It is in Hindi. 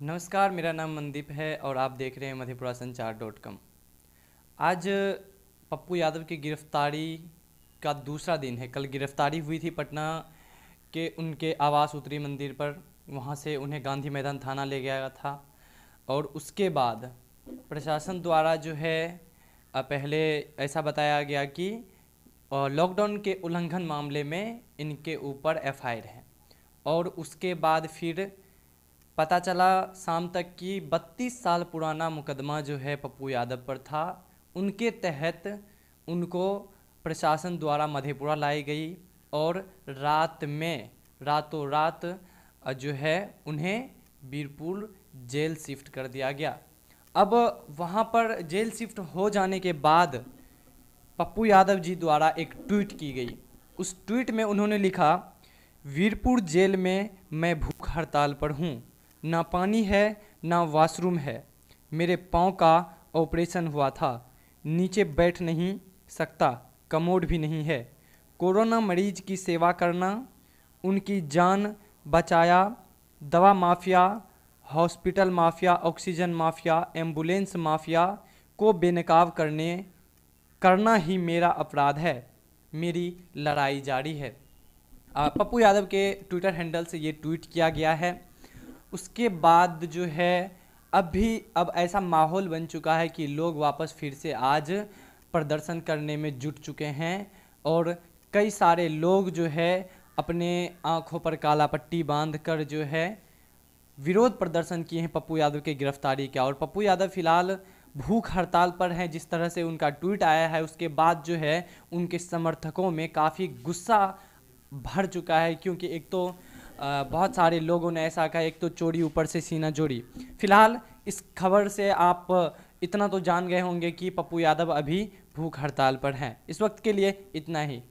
नमस्कार, मेरा नाम मनदीप है और आप देख रहे हैं मधेपुरा संचार डॉट कॉम। आज पप्पू यादव की गिरफ्तारी का दूसरा दिन है। कल गिरफ्तारी हुई थी पटना के, उनके आवास उत्तरी मंदिर पर। वहाँ से उन्हें गांधी मैदान थाना ले गया था और उसके बाद प्रशासन द्वारा जो है पहले ऐसा बताया गया कि लॉकडाउन के उल्लंघन मामले में इनके ऊपर एफआईआर है और उसके बाद फिर पता चला शाम तक कि 32 साल पुराना मुकदमा जो है पप्पू यादव पर था। उनके तहत उनको प्रशासन द्वारा मधेपुरा लाई गई और रात में, रातों रात जो है, उन्हें बीरपुर जेल शिफ्ट कर दिया गया। अब वहाँ पर जेल शिफ्ट हो जाने के बाद पप्पू यादव जी द्वारा एक ट्वीट की गई। उस ट्वीट में उन्होंने लिखा, वीरपुर जेल में मैं भूख हड़ताल पर हूँ। ना पानी है, ना वॉशरूम है। मेरे पाँव का ऑपरेशन हुआ था। नीचे बैठ नहीं सकता, कमोड भी नहीं है। कोरोना मरीज़ की सेवा करना, उनकी जान बचाया, दवा mafia, hospital mafia, oxygen mafia, ambulance mafia को बेनकाब करने, करना ही मेरा अपराध है। मेरी लड़ाई जारी है। पप्पू यादव के ट्विटर हैंडल से ये ट्वीट किया गया है। उसके बाद जो है, अभी, अब ऐसा माहौल बन चुका है कि लोग वापस फिर से आज प्रदर्शन करने में जुट चुके हैं और कई सारे लोग जो है, अपने आँखों पर काला पट्टी बाँध कर जो है, विरोध प्रदर्शन किए हैं पप्पू यादव की गिरफ्तारी का और पप्पू यादव फ़िलहाल भूख हड़ताल पर हैं, जिस तरह से उनका ट्वीट आया है, उसके बाद जो है, उनके समर्थकों में काफ़ी गुस्सा भर चुका है, क्योंकि एक तो बहुत सारे लोगों ने ऐसा कहा, एक तो चोरी, ऊपर से सीना जोड़ी। फ़िलहाल, इस खबर से आप इतना तो जान गए होंगे कि पप्पू यादव अभी भूख हड़ताल पर हैं। इस वक्त के लिए इतना ही।